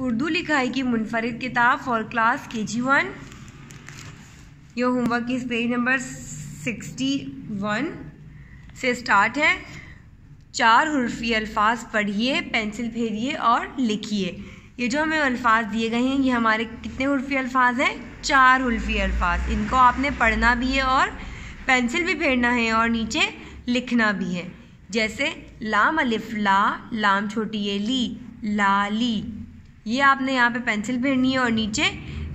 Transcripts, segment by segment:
उर्दू लिखाई की मुनफरद किताब for class K G one. ये होमवर्क इस पेज नंबर सिक्सटी वन से स्टार्ट है। चार हरफी अल्फाज पढ़िए, पेंसिल फेरिए और लिखिए। ये जो हमें अल्फाज दिए गए हैं, ये हमारे कितने हरफी अल्फाज हैं? चार हरफी अल्फाज। इनको आपने पढ़ना भी है और पेंसिल भी फेरना है और नीचे लिखना भी है। जैसे, लाम अलिफ ला, लाम छोटी ये ली लाली ये आपने यहाँ पे पेंसिल फेरनी है और नीचे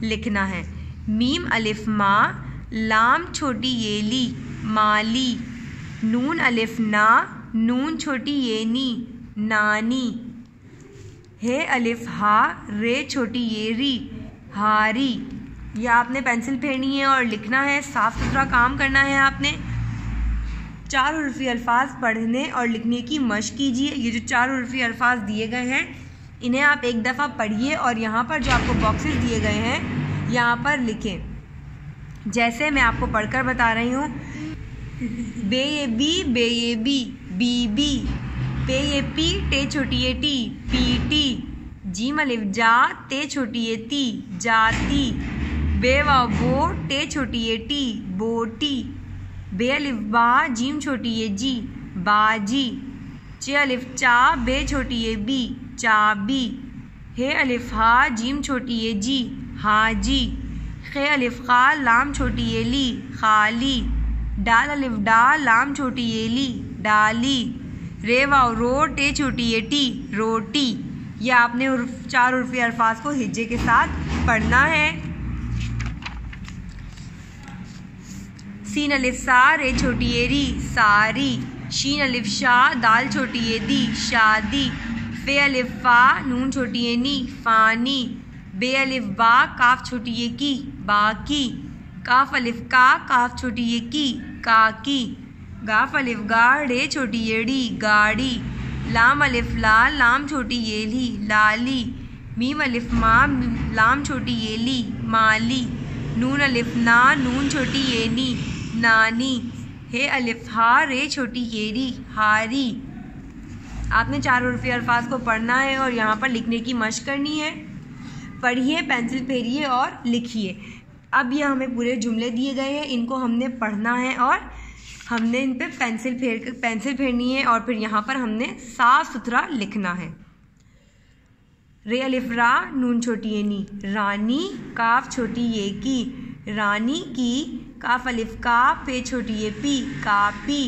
लिखना है। मीम अलिफ, मा, लाम छोटी ये ली, माली, नून अलिफ, ना, नून छोटी ये नी, नानी, हे अलिफ, हा, रे छोटी ये री, हारी। ये आपने पेंसिल फेरनी है और लिखना है, साफ़ सुथरा काम करना है आपने। चार उर्फी अल्फाज पढ़ने और लिखने की मश कीजिए। ये जो चार उर्फी अल्फाज दिए गए हैं इन्हें आप एक दफ़ा पढ़िए और यहाँ पर जो आपको बॉक्सेस दिए गए हैं, यहाँ पर लिखें। जैसे मैं आपको पढ़कर बता रही हूँ। बे ये बी, बे ये बी बी बी। पे ये पी, टे छोटी ये टी, पी टी। जी मलिफ जा, ते छोटी ये ती जाती बे व बो, टे छोटी ये टी बोटी बे अलिफ, बा, जीम छोटी ये जी बाजी चे अलिफ, चा, बे छोटी ये बी। चाबी। हे अलिफ, हा, जीम छोटी ये, जी। हाजी खे अलिफ, खा, लाम छोटी ये, ली। खाली डाल अलिफ, डा, लाम छोटी ये, ली। डाली रे वाव रो, टे छोटी ये, टी, रोटी। ये आपने उर्फ़, चार उर्फी अल्फाज को हिज्जे के साथ पढ़ना है। सीन अलिफ, सा, रे छोटी ये, री, सारी। शीन अलिफ शाह दाल छोटी ये, दी, शादी। फे अलिफ फा नून छोटी नी, फानी। बे अलिफ बा, काफ छोटी ये की। बाकी काफ अलिफ का, काफ छोटी ये की काकी गाफ अलिफ गा रे छोटी ये डी, गाड़ी। लाम अलिफ ला, लाम छोटी ये ली, लाली। मीम अलिफ मा, लाम छोटी ये ली, माली। नून अलिफ ना, नून छोटी ये नी, नानी। हे अलिफ हा, रे छोटी ये री, हारी। आपने चार उर्फी अल्फाज को पढ़ना है और यहाँ पर लिखने की मश करनी है। पढ़िए, पेंसिल फेरिए और लिखिए। अब ये हमें पूरे जुमले दिए गए हैं, इनको हमने पढ़ना है और हमने इन पे पेंसिल फेर, पेंसिल फेरनी है और फिर यहाँ पर हमने साफ़ सुथरा लिखना है। रे अलिफ रा, नून छोटी नी। रानी, काफ छोटी ये की। रानी की, काफ अलिफ का, पे छोटी ये पी। कापी।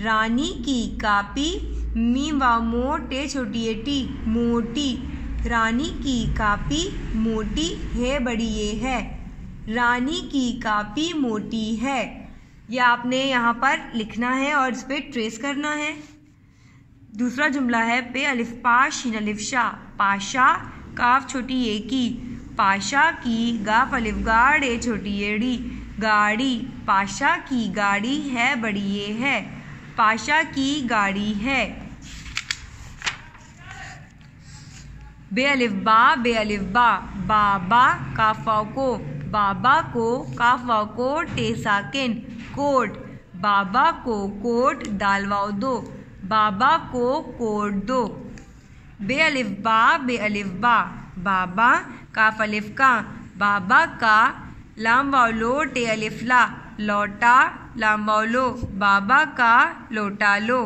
रानी की, कापी। मी व मो टे छोटी ये टी, मोटी। रानी की कापी मोटी है, बड़ी ये है। रानी की कापी मोटी है। ये आपने यहाँ पर लिखना है और इस पर ट्रेस करना है। दूसरा जुमला है पे अलिफ पा, शीन अलिफ शाह पाशा, काफ छोटी ए की। पाशा की गाफ अलिफ गाड़ ए छोटी एड़ी गाड़ी, पाशा की गाड़ी है, बड़ी ये है। पाशा की गाड़ी है। बे अलिफ बा बे अलिफ बा। बाबा काफा को बाबा को काफा को टेसाकिन। कोट बाबा को कोट दालवाओ दो। बाबा को कोट दो। बे अलिफ बा बे अलिफ बा। बाबा काफ अलिफ का। बाबा का लाम वालो टे अलिफ ला। लौटा लाम वालो बाबा का, लौटा लो।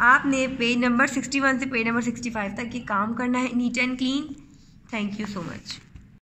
आपने पेज नंबर सिक्सटी वन से पेज नंबर सिक्सटी फाइव तक ये काम करना है neat and clean thank you so much